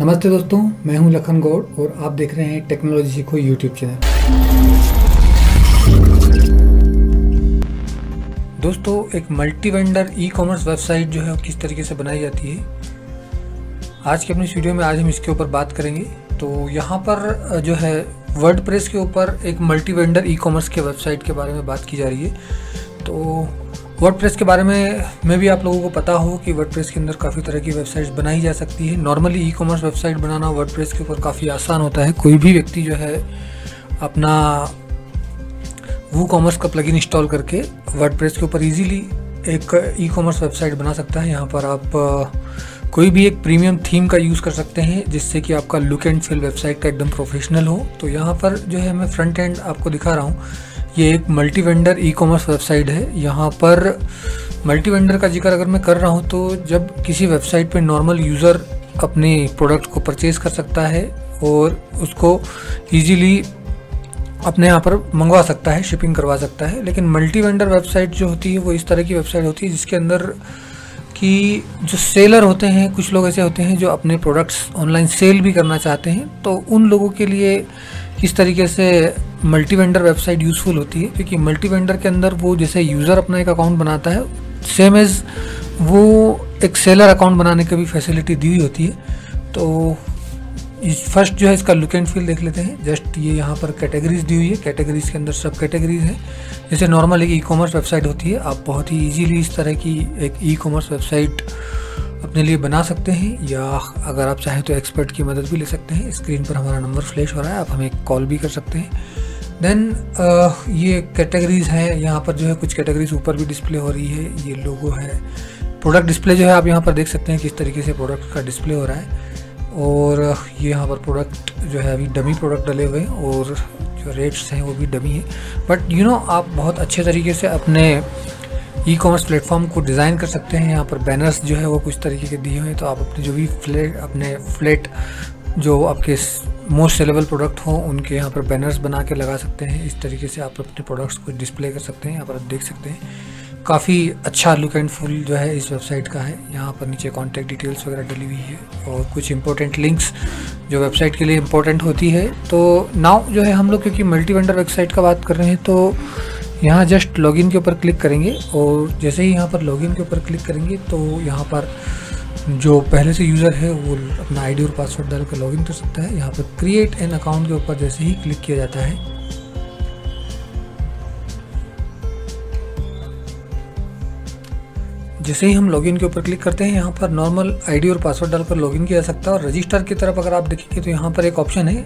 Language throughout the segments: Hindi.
नमस्ते दोस्तों, मैं हूँ लखन गौड़ और आप देख रहे हैं टेक्नोलॉजी सीखो यूट्यूब चैनल। दोस्तों, एक multi vendor e commerce website जो है किस तरीके से बनाई जाती है? आज की अपनी वीडियो में आज हम इसके ऊपर बात करेंगे। तो यहाँ पर जो है वर्ड के ऊपर एक मल्टी वेंडर ई कॉमर्स के वेबसाइट के बारे में बात की जा रही है। तो वर्ड के बारे में में भी आप लोगों को पता हो कि वर्ड के अंदर काफ़ी तरह की वेबसाइट्स बनाई जा सकती है। नॉर्मली ई कॉमर्स वेबसाइट बनाना वर्ड के ऊपर काफ़ी आसान होता है। कोई भी व्यक्ति जो है अपना वो कॉमर्स का प्लगइन इंस्टॉल करके वर्ड के ऊपर इजीली एक ई कॉमर्स वेबसाइट बना सकता है। यहाँ पर आप कोई भी एक प्रीमियम थीम का यूज़ कर सकते हैं, जिससे कि आपका लुक एंड फील वेबसाइट का एकदम प्रोफेशनल हो। तो यहाँ पर जो है मैं फ्रंट एंड आपको दिखा रहा हूँ। ये एक multi vendor e commerce website है। यहाँ पर मल्टी वेंडर का ज़िक्र अगर मैं कर रहा हूँ तो जब किसी वेबसाइट पे नॉर्मल यूज़र अपने प्रोडक्ट को परचेज़ कर सकता है और उसको ईजीली अपने यहाँ पर मंगवा सकता है शिपिंग करवा सकता है, लेकिन मल्टी वेंडर वेबसाइट जो होती है, वो इस तरह की वेबसाइट होती है जिसके अंदर कि जो सेलर होते हैं, कुछ लोग ऐसे होते हैं जो अपने प्रोडक्ट्स ऑनलाइन सेल भी करना चाहते हैं। तो उन लोगों के लिए किस तरीके से मल्टी वेंडर वेबसाइट यूज़फुल होती है? क्योंकि मल्टी वेंडर के अंदर वो जैसे यूज़र अपना एक अकाउंट बनाता है सेम एज़ वो एक सेलर अकाउंट बनाने की भी फैसिलिटी दी हुई होती है। तो फ़र्स्ट जो है इसका लुक एंड फील देख लेते हैं। जस्ट ये यहाँ पर कैटेगरीज दी हुई है। कैटेगरीज के अंदर सब कैटेगरीज हैं। जैसे नॉर्मल एक ई कॉमर्स वेबसाइट होती है। आप बहुत ही इजीली इस तरह की एक ई कॉमर्स वेबसाइट अपने लिए बना सकते हैं। या अगर आप चाहें तो एक्सपर्ट की मदद भी ले सकते हैं। स्क्रीन पर हमारा नंबर फ्लैश हो रहा है। आप हमें कॉल भी कर सकते हैं। देन uh, ये कैटेगरीज हैं। यहाँ पर जो है कुछ कैटेगरीज ऊपर भी डिस्प्ले हो रही है। ये लोगो है। प्रोडक्ट डिस्प्ले जो है आप यहाँ पर देख सकते हैं किस तरीके से प्रोडक्ट का डिस्प्ले हो रहा है। और ये यहाँ पर प्रोडक्ट जो है अभी डमी प्रोडक्ट डले हुए हैं और जो रेट्स हैं वो भी डमी हैं। बट यू नो आप बहुत अच्छे तरीके से अपने ई कॉमर्स प्लेटफॉर्म को डिज़ाइन कर सकते हैं। यहाँ पर बैनर्स जो है वो कुछ तरीके के दिए हुए हैं। तो आप अपने जो भी फ्लेट अपने फ्लेट जो आपके मोस्ट सेलेबल प्रोडक्ट हों, उनके यहाँ पर बैनर्स बना के लगा सकते हैं। इस तरीके से आप अपने प्रोडक्ट्स को डिस्प्ले कर सकते हैं। यहाँ पर आप देख सकते हैं। काफ़ी अच्छा लुक एंड फुल जो है इस वेबसाइट का है। यहाँ पर नीचे कॉन्टैक्ट डिटेल्स वगैरह डली हुई है और कुछ इंपॉर्टेंट लिंक्स जो वेबसाइट के लिए इम्पोर्टेंट होती है। तो नाउ जो है हम लोग, क्योंकि मल्टी वेंडर वेबसाइट का बात कर रहे हैं तो यहाँ जस्ट लॉगिन के ऊपर क्लिक करेंगे और जैसे ही यहाँ पर लॉगिन के ऊपर क्लिक करेंगे तो यहाँ पर जो पहले से यूज़र है, वो अपना आईडी और पासवर्ड डाल कर लॉगिन कर सकता है। यहाँ पर क्रिएट एन अकाउंट के ऊपर जैसे ही क्लिक किया जाता है जैसे ही हम लॉगिन के ऊपर क्लिक करते हैं, यहाँ पर नॉर्मल आईडी और पासवर्ड डालकर लॉगिन किया जा सकता है। और रजिस्टर की तरफ़ अगर आप देखेंगे तो यहाँ पर एक ऑप्शन है।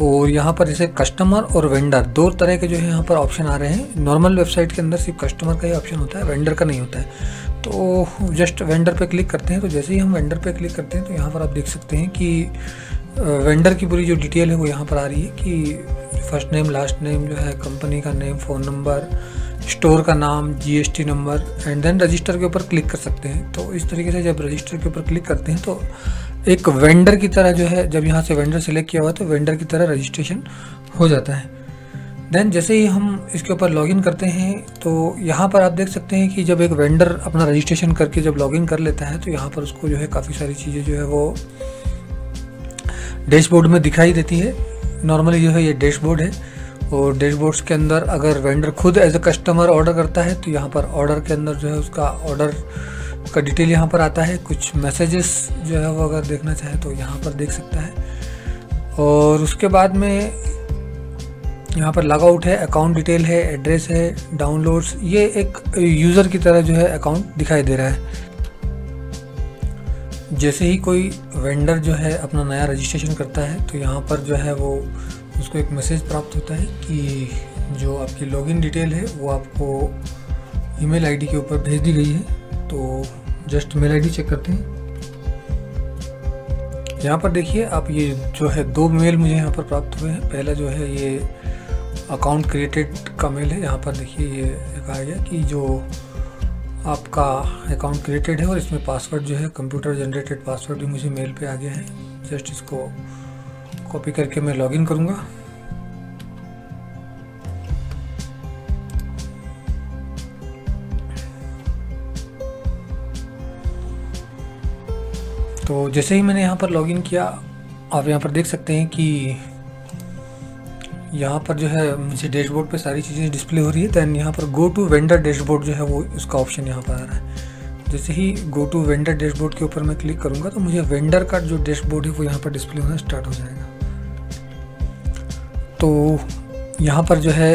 और यहाँ पर जैसे कस्टमर और वेंडर दो तरह के जो है यहाँ पर ऑप्शन आ रहे हैं। नॉर्मल वेबसाइट के अंदर सिर्फ़ कस्टमर का ही ऑप्शन होता है वेंडर का नहीं होता है। तो जस्ट वेंडर पे क्लिक करते हैं। तो जैसे ही हम वेंडर पे क्लिक करते हैं तो यहाँ पर आप देख सकते हैं कि वेंडर की पूरी जो डिटेल है वो यहाँ पर आ रही है कि फ़र्स्ट नेम लास्ट नेम जो है कंपनी का नेम फ़ोन नंबर स्टोर का नाम GST number and then register के ऊपर क्लिक कर सकते हैं। तो इस तरीके से जब रजिस्टर के ऊपर क्लिक करते हैं तो एक वेंडर की तरह जो है, जब यहाँ से वेंडर सेलेक्ट किया हुआ तो वेंडर की तरह रजिस्ट्रेशन हो जाता है। देन जैसे ही हम इसके ऊपर लॉगिन करते हैं तो यहाँ पर आप देख सकते हैं कि जब एक वेंडर अपना रजिस्ट्रेशन करके जब लॉगिन कर लेता है तो यहाँ पर उसको जो है काफ़ी सारी चीज़ें जो है वो डैशबोर्ड में दिखाई देती है। नॉर्मली जो है ये डैशबोर्ड है। और डैशबोर्ड्स के अंदर अगर वेंडर खुद एज अ कस्टमर ऑर्डर करता है तो यहाँ पर ऑर्डर के अंदर जो है उसका ऑर्डर का डिटेल यहाँ पर आता है। कुछ मैसेजेस जो है वो अगर देखना चाहे तो यहाँ पर देख सकता है। और उसके बाद में यहाँ पर लॉग आउट है अकाउंट डिटेल है एड्रेस है डाउनलोड्स ये एक यूज़र की तरह जो है अकाउंट दिखाई दे रहा है। जैसे ही कोई वेंडर जो है अपना नया रजिस्ट्रेशन करता है तो यहाँ पर जो है वो उसको एक मैसेज प्राप्त होता है कि जो आपकी लॉगिन डिटेल है, वो आपको ईमेल आईडी के ऊपर भेज दी गई है। तो जस्ट मेल आईडी चेक करते हैं। यहाँ पर देखिए, आप ये जो है, दो मेल मुझे यहाँ पर प्राप्त हुए हैं। पहला जो है, ये अकाउंट क्रिएटेड का मेल है। यहाँ पर देखिए, ये कहा गया कि जो आपका अकाउंट क्रिएटेड है और इसमें पासवर्ड जो है कंप्यूटर जनरेटेड पासवर्ड भी मुझे मेल पे आ गया है। जस्ट इसको कॉपी करके मैं लॉगिन करूँगा। तो जैसे ही मैंने यहाँ पर लॉगिन किया, आप यहाँ पर देख सकते हैं कि यहाँ पर जो है, मुझे डैशबोर्ड पे सारी चीज़ें डिस्प्ले हो रही है। दैन यहाँ पर गो टू वेंडर डैशबोर्ड जो है, वो उसका ऑप्शन यहाँ पर आ रहा है। जैसे ही गो टू वेंडर डैशबोर्ड के ऊपर मैं क्लिक करूँगा तो मुझे वेंडर का जो डैशबोर्ड है, वो यहाँ पर डिस्प्ले होना स्टार्ट हो जाएगा। तो यहाँ पर जो है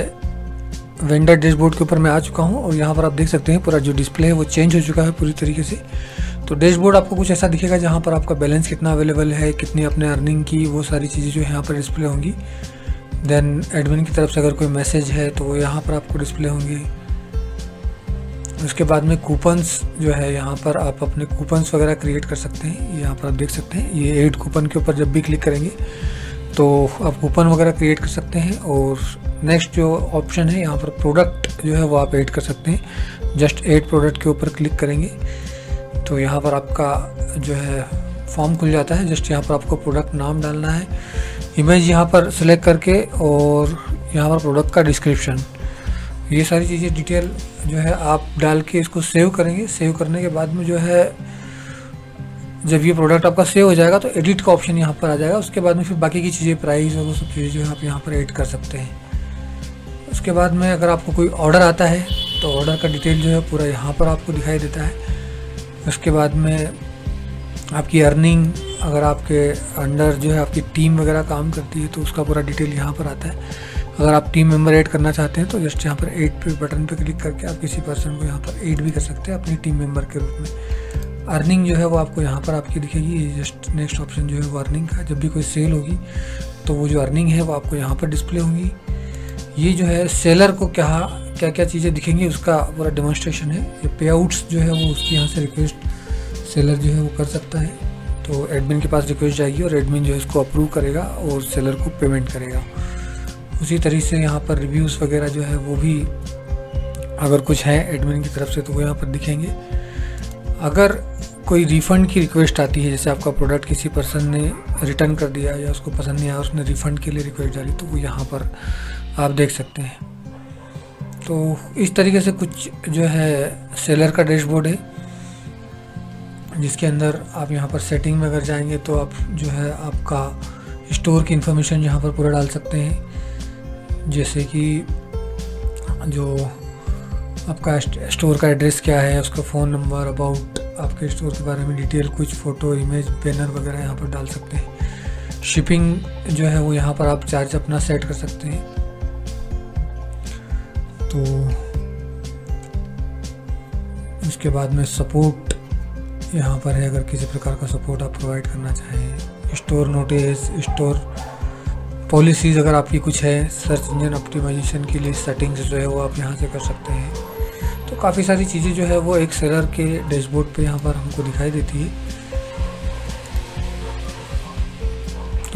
वेंडर डैशबोर्ड के ऊपर मैं आ चुका हूँ और यहाँ पर आप देख सकते हैं पूरा जो डिस्प्ले है वो चेंज हो चुका है पूरी तरीके से। तो डैशबोर्ड आपको कुछ ऐसा दिखेगा जहाँ पर आपका बैलेंस कितना अवेलेबल है, कितनी अपने अर्निंग की, वो सारी चीज़ें जो यहाँ पर डिस्प्ले होंगी। देन एडमिन की तरफ़ से अगर कोई मैसेज है तो वो यहाँ पर आपको डिस्प्ले होंगे। उसके बाद में कूपन्स जो है यहाँ पर आप अपने कूपन्स वगैरह क्रिएट कर सकते हैं। यहाँ पर आप देख सकते हैं, ये एड कूपन के ऊपर जब भी क्लिक करेंगे तो आप कूपन वगैरह क्रिएट कर सकते हैं और नेक्स्ट जो ऑप्शन है, यहाँ पर प्रोडक्ट जो है वो आप ऐड कर सकते हैं। जस्ट एड प्रोडक्ट के ऊपर क्लिक करेंगे तो यहाँ पर आपका जो है फॉर्म खुल जाता है। जस्ट यहाँ पर आपको प्रोडक्ट नाम डालना है। इमेज यहाँ पर सिलेक्ट करके और यहाँ पर प्रोडक्ट का डिस्क्रिप्शन ये सारी चीज़ें डिटेल जो है आप डाल के इसको सेव करेंगे। सेव करने के बाद में जो है जब ये प्रोडक्ट आपका सेव हो जाएगा तो एडिट का ऑप्शन यहाँ पर आ जाएगा। उसके बाद में फिर बाकी की चीज़ें प्राइस और वो सब चीज़ें जो है, आप यहाँ पर ऐड कर सकते हैं। उसके बाद में अगर आपको कोई ऑर्डर आता है तो ऑर्डर का डिटेल जो है, पूरा यहाँ पर आपको दिखाई देता है। उसके बाद में आपकी अर्निंग अगर आपके अंडर जो है, आपकी टीम वगैरह काम करती है तो उसका पूरा डिटेल यहाँ पर आता है। अगर आप टीम मेंबर ऐड करना चाहते हैं तो जस्ट यहाँ पर ऐड पे बटन पे क्लिक करके आप किसी पर्सन को यहाँ पर ऐड भी कर सकते हैं, अपनी टीम मेंबर के रूप में। अर्निंग जो है वो आपको यहाँ पर आपकी दिखेगी जस्ट नेक्स्ट ऑप्शन जो है वो अर्निंग का, जब भी कोई सेल होगी तो वो जो अर्निंग है वो आपको यहाँ पर डिस्प्ले होंगी। ये जो है सेलर को क्या क्या क्या चीज़ें दिखेंगी, उसका पूरा डेमोन्स्ट्रेशन है। ये पे आउट्स जो है वो उसकी यहाँ से रिक्वेस्ट सेलर जो है वो कर सकता है। तो एडमिन के पास रिक्वेस्ट जाएगी और एडमिन जो है इसको अप्रूव करेगा और सेलर को पेमेंट करेगा। उसी तरीके से यहाँ पर रिव्यूज़ वगैरह जो है वो भी अगर कुछ है एडमिन की तरफ़ से तो वो यहाँ पर दिखेंगे। अगर कोई रिफ़ंड की रिक्वेस्ट आती है, जैसे आपका प्रोडक्ट किसी पर्सन ने रिटर्न कर दिया या उसको पसंद नहीं आया, उसने रिफ़ंड के लिए रिक्वेस्ट डाली तो वो यहाँ पर आप देख सकते हैं। तो इस तरीके से कुछ जो है सेलर का डैशबोर्ड है, जिसके अंदर आप यहाँ पर सेटिंग में अगर जाएँगे तो आप जो है आपका स्टोर की इन्फॉर्मेशन यहाँ पर पूरा डाल सकते हैं। जैसे कि जो आपका स्टोर का एड्रेस क्या है, उसका फ़ोन नंबर अबाउट आपके स्टोर के बारे में डिटेल, कुछ फ़ोटो, इमेज, बैनर वगैरह यहाँ पर डाल सकते हैं। शिपिंग जो है वो यहाँ पर आप चार्ज अपना सेट कर सकते हैं। तो उसके बाद में सपोर्ट यहाँ पर है, अगर किसी प्रकार का सपोर्ट आप प्रोवाइड करना चाहें। स्टोर नोटिस, स्टोर पॉलिसीज़ अगर आपकी कुछ है, सर्च इंजन ऑप्टिमाइजेशन के लिए सेटिंग्स जो है वो आप यहाँ से कर सकते हैं। तो काफ़ी सारी चीज़ें जो है वो एक सेलर के डैशबोर्ड पे यहाँ पर हमको दिखाई देती है।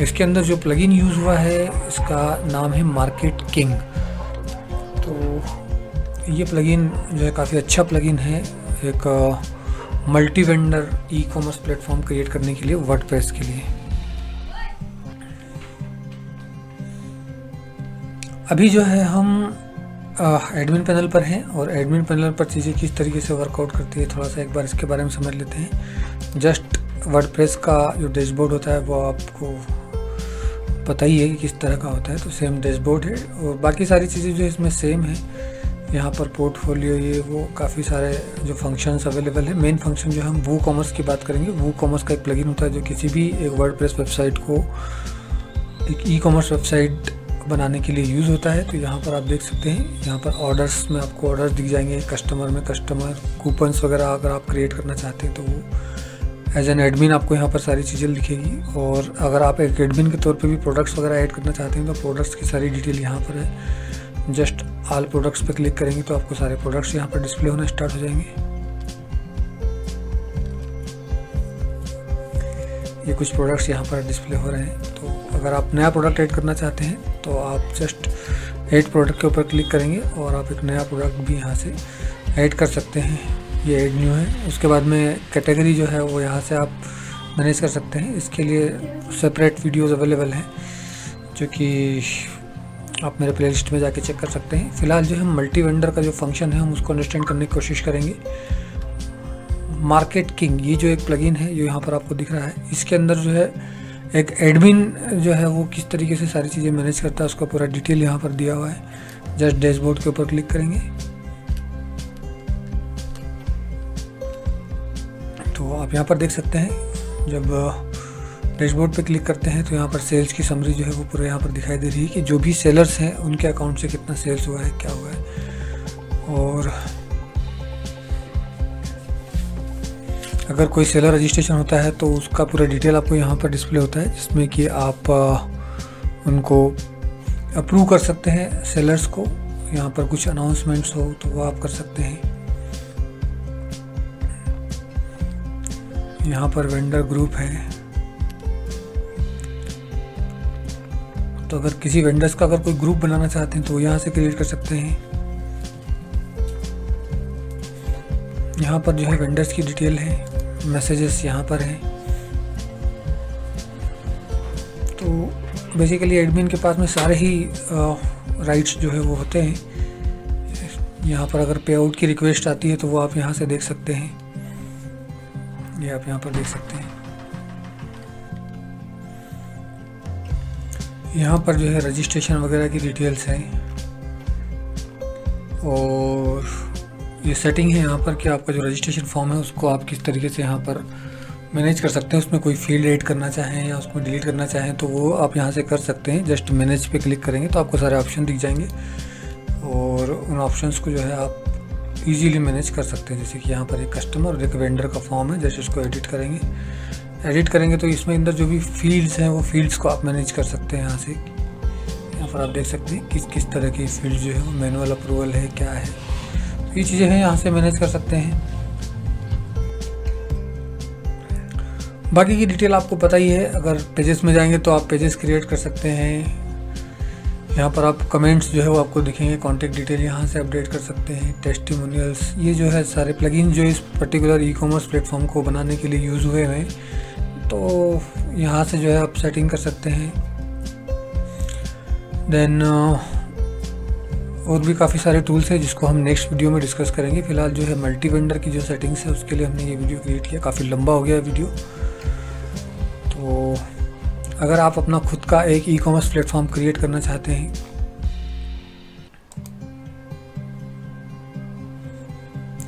इसके अंदर जो प्लगइन यूज़ हुआ है, इसका नाम है मार्केट किंग तो ये प्लगइन जो है काफ़ी अच्छा प्लगइन है, एक multi vendor e commerce platform create करने के लिए वर्ड के लिए। अभी जो है हम एडमिन पैनल पर हैं और एडमिन पैनल पर चीज़ें किस तरीके से वर्कआउट करती है, थोड़ा सा एक बार इसके बारे में समझ लेते हैं। जस्ट वर्ड का जो डैशबोर्ड होता है, वो आपको पता ही है कि किस तरह का होता है तो सेम डैशबोर्ड है और बाकी सारी चीज़ें जो इसमें सेम है। यहाँ पर पोर्टफोलियो ये वो काफ़ी सारे जो फ़ंक्शंस अवेलेबल है। मेन फ़ंक्शन जो हम वो कॉमर्स की बात करेंगे। वो कॉमर्स का एक प्लगइन होता है जो किसी भी एक वर्ड वेबसाइट को, एक ई कॉमर्स वेबसाइट बनाने के लिए यूज़ होता है तो यहाँ पर आप देख सकते हैं, यहाँ पर ऑर्डर्स में आपको ऑर्डर्स दिख जाएँगे कस्टमर में कस्टमर कूपन्स वगैरह अगर आप क्रिएट करना चाहते हैं तो वो एज एन एडमिन आपको यहाँ पर सारी चीज़ें दिखेगी और अगर आप एक एडमिन के तौर पे भी प्रोडक्ट्स वगैरह ऐड करना चाहते हैं तो प्रोडक्ट्स की सारी डिटेल यहाँ पर है। जस्ट आल प्रोडक्ट्स पर क्लिक करेंगे तो आपको सारे प्रोडक्ट्स यहाँ पर डिस्प्ले होना स्टार्ट हो जाएँगे। ये कुछ प्रोडक्ट्स यहाँ पर डिस्प्ले हो रहे हैं तो अगर आप नया प्रोडक्ट ऐड करना चाहते हैं तो आप जस्ट ऐड प्रोडक्ट के ऊपर क्लिक करेंगे और आप एक नया प्रोडक्ट भी यहाँ से ऐड कर सकते हैं। ये ऐड न्यू है। उसके बाद में कैटेगरी जो है, वो यहाँ से आप मैनेज कर सकते हैं। इसके लिए सेपरेट वीडियोस अवेलेबल हैं, जो कि आप मेरे प्लेलिस्ट में जाके चेक कर सकते हैं। फ़िलहाल जो है मल्टी वेंडर का जो फ़ंक्शन है, हम उसको अंडरस्टैंड करने की कोशिश करेंगे। मार्केट किंग ये जो एक प्लगइन है जो यहाँ पर आपको दिख रहा है। इसके अंदर जो है एक एडमिन जो है वो किस तरीके से सारी चीज़ें मैनेज करता है उसका पूरा डिटेल यहाँ पर दिया हुआ है। जस्ट डैशबोर्ड के ऊपर क्लिक करेंगे। तो आप यहाँ पर देख सकते हैं, जब डैशबोर्ड पे क्लिक करते हैं तो यहाँ पर सेल्स की समरी जो है वो पूरा यहाँ पर दिखाई दे रही है कि जो भी सेलर्स हैं, उनके अकाउंट से कितना सेल्स हुआ है, क्या हुआ है। और अगर कोई सेलर रजिस्ट्रेशन होता है तो उसका पूरा डिटेल आपको यहाँ पर डिस्प्ले होता है, जिसमें कि आप उनको अप्रूव कर सकते हैं सेलर्स को। यहाँ पर कुछ अनाउंसमेंट्स हो तो वो आप कर सकते हैं। यहाँ पर वेंडर ग्रुप है। तो अगर किसी वेंडर्स का अगर कोई ग्रुप बनाना चाहते हैं तो यहाँ से क्रिएट कर सकते हैं। यहाँ पर जो है वेंडर्स की डिटेल है। मैसेजेस यहाँ पर हैं। तो बेसिकली एडमिन के पास में सारे ही राइट्स जो है वो होते हैं। यहाँ पर अगर पे आउट की रिक्वेस्ट आती है तो वो आप यहाँ से देख सकते हैं। ये आप यहाँ पर देख सकते हैं। यहाँ पर जो है रजिस्ट्रेशन वगैरह की डिटेल्स हैं। और ये सेटिंग है यहाँ पर कि आपका जो रजिस्ट्रेशन फॉर्म है, उसको आप किस तरीके से यहाँ पर मैनेज कर सकते हैं। उसमें कोई फ़ील्ड ऐड करना चाहें या उसको डिलीट करना चाहें तो वो आप यहाँ से कर सकते हैं। जस्ट मैनेज पे क्लिक करेंगे तो आपको सारे ऑप्शन दिख जाएँगे। और उन ऑप्शंस को जो है आप इजीली मैनेज कर सकते हैं। जैसे कि यहाँ पर एक कस्टमर और एक वेंडर का फॉर्म है, जैसे उसको एडिट करेंगे। एडिट करेंगे तो इसमें अंदर जो भी फील्ड्स हैं, वो फील्ड्स को आप मैनेज कर सकते हैं यहाँ से। यहाँ पर आप देख सकते हैं किस किस तरह की फ़ील्ड जो है, वो मैनुअल अप्रूवल है, क्या है। ये चीज़ें हैं, यहाँ से मैनेज कर सकते हैं। बाकी की डिटेल आपको पता ही है, अगर पेजेस में जाएँगे तो आप पेजेस क्रिएट कर सकते हैं। यहाँ पर आप कमेंट्स जो है वो आपको दिखेंगे कॉन्टेक्ट डिटेल यहाँ से अपडेट कर सकते हैं टेस्टिमोनियल्स ये जो है सारे प्लगइन जो इस पर्टिकुलर ई कॉमर्स प्लेटफॉर्म को बनाने के लिए यूज़ हुए हैं तो यहाँ से जो है आप सेटिंग कर सकते हैं। देन और भी काफ़ी सारे टूल्स हैं जिसको हम नेक्स्ट वीडियो में डिस्कस करेंगे। फ़िलहाल जो है मल्टी वेंडर की जो सेटिंग्स है, उसके लिए हमने ये वीडियो क्रिएट किया। काफ़ी लंबा हो गया है वीडियो तो अगर आप अपना खुद का एक ई कॉमर्स प्लेटफॉर्म क्रिएट करना चाहते हैं।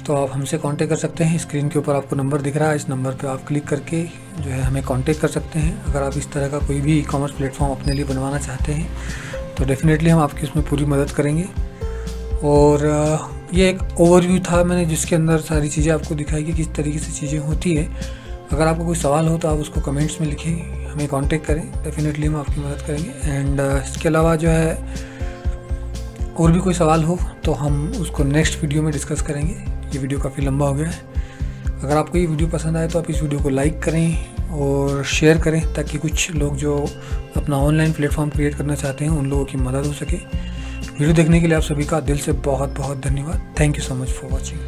तो आप हमसे कांटेक्ट कर सकते हैं। स्क्रीन के ऊपर आपको नंबर दिख रहा है। इस नंबर पर आप क्लिक करके जो है हमें कांटेक्ट कर सकते हैं। अगर आप इस तरह का कोई भी ई कॉमर्स प्लेटफॉर्म अपने लिए बनवाना चाहते हैं तो डेफ़िनेटली हम आपकी उसमें पूरी मदद करेंगे। और ये एक ओवरव्यू था मैंने जिसके अंदर सारी चीज़ें आपको दिखाई कि किस तरीके से चीज़ें होती है। अगर आपको कोई सवाल हो तो आप उसको कमेंट्स में लिखें, हमें कांटेक्ट करें डेफिनेटली हम आपकी मदद करेंगे। एंड इसके अलावा जो है, और भी कोई सवाल हो तो हम उसको नेक्स्ट वीडियो में डिस्कस करेंगे। ये वीडियो काफ़ी लंबा हो गया है। अगर आपको ये वीडियो पसंद आए तो आप इस वीडियो को लाइक करें और शेयर करें ताकि कुछ लोग जो अपना ऑनलाइन प्लेटफॉर्म क्रिएट करना चाहते हैं, उन लोगों की मदद हो सके। वीडियो देखने के लिए आप सभी का दिल से बहुत बहुत धन्यवाद thank you so much for watching.